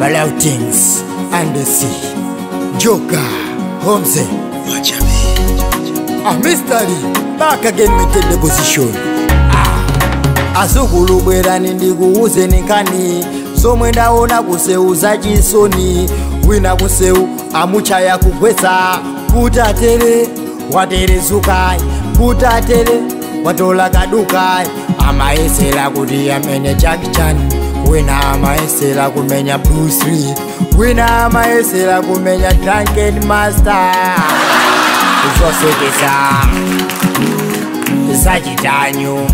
malautins andesi joka homze wacabe amistari ah, bakagemete deposition ah, azukulu bwerani ndikuwuzenikani zomwe ndaona kuseuza chisoni wina kuseu amuchaya kugwetsa kutatere waterezukai kutatere watola kadukai amayesera kuti amene chakichani wina amayesela kumenya brusri wina amayesela kumenya drunken master zosekesa zachitanyu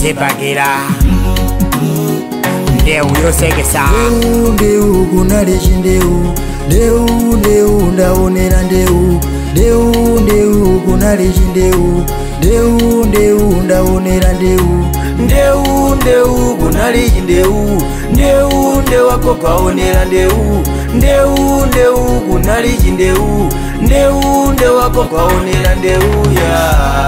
zibagira ndeu yosekesa ndeu kunaleci ndeu ndeu ndeu ndaonera ndeu ndeu ndeu kunaleci ndeu ndeu ndeu ndaonera ndeu, ndeu, ndeu, ndeu, ndeu, ndeu, ndeu, ndeu ndeu ndeu gunaliji ndeu ndeu ndewako paonela ndeu ndeu ndeu gunaliji ndeu ndeu ndewako paonela ndeu yaa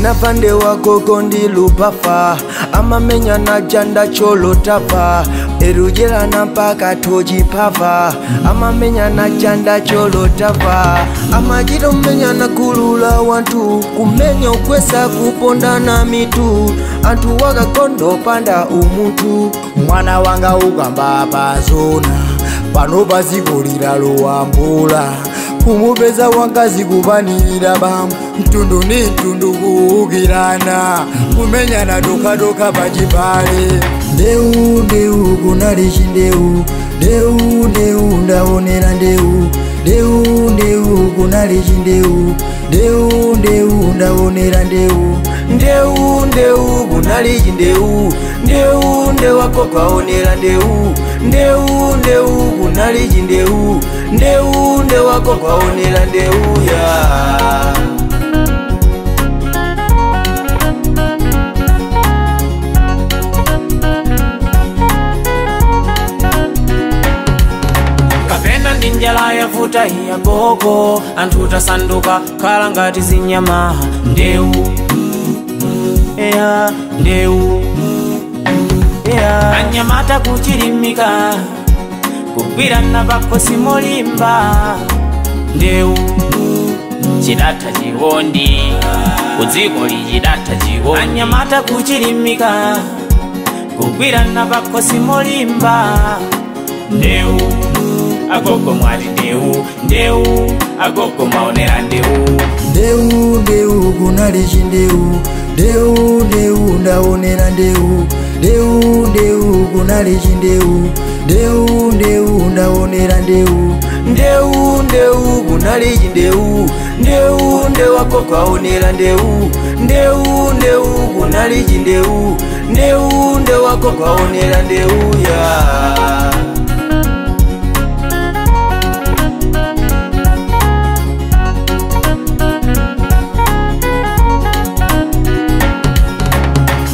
ndina pande wako kondilupafa amamenya na janda cholotapa erujelana mpaka tojipava amamenya na janda cholotapa amachita kumenya na kulula wantu kumenya ukwesa kupondana mitu anthu wakakondo panda umuntu mwana wanga ukamba pa zona pano pa ziko lilalowa mbula kumupeza wangazi kupanira bamu mtundu ni mtundu kuukirana kumenyana dokadoka pachipale ndeu ndeu kunalichi ndeu ndeu ndeu ndaonera ndeu ndeu ndeu kunalichi ndeu ndeu ndeu ndaonera ndeu ndeu ndeu kunalichi ndeu ndeu ndewakokaonera ndeu ndeu ndeu kunalichi ndeu ndeu, ndeu, ndeu, ndeu, ndeu, ndeu, ndeu, ndeu. ndeu ndewako kwaonera ndeuya kapena ndi njala yavuta iya gogo anthu tasanduka kala ngati zinyama ndeu eya ndeu eya anyamata kuchilimika kugwira nabakhosi molimba Ndewu, chidatha chikondi kudzikoli chidatha chiwondi. anyamata kuchilimika kugwira nabakhosi molimba Ndewu, agogo mwati ndewu. Ndewu, agogo maonera ndewu. Ndewu, ndewu kunali ndewu. Ndewu, ndewu ndaonera ndewu. Ndewu, ndewu kunali ndewu. ndeu ndeu ndaonera ndeu ndeu ndeu kunaliji ndeu ndeu ndewako kwaonera ndeu ndeu ndeu kunaliji ndeu ndeu ndewako kwaonera ndeuya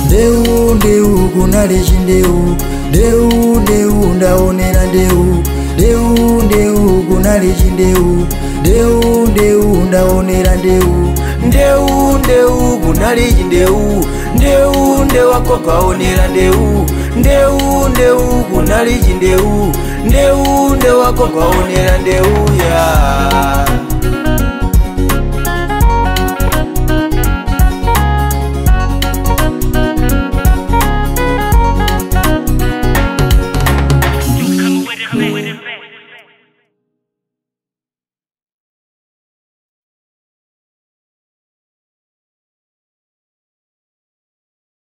ndeu ndeu kunaliji ndeu ndeu, ndeu, ndeu ndeu ndaonera ndeu ndeu ndeu kuna lichi ndeu ndeu ndeu ndaonera ndeu ndeu ndeu kuna lichi ndeu ndeu ndewakokaonera ndeu ndeu ndeu kuna lichi ndeu ndeu ndewakokaonera ndeu ya yeah.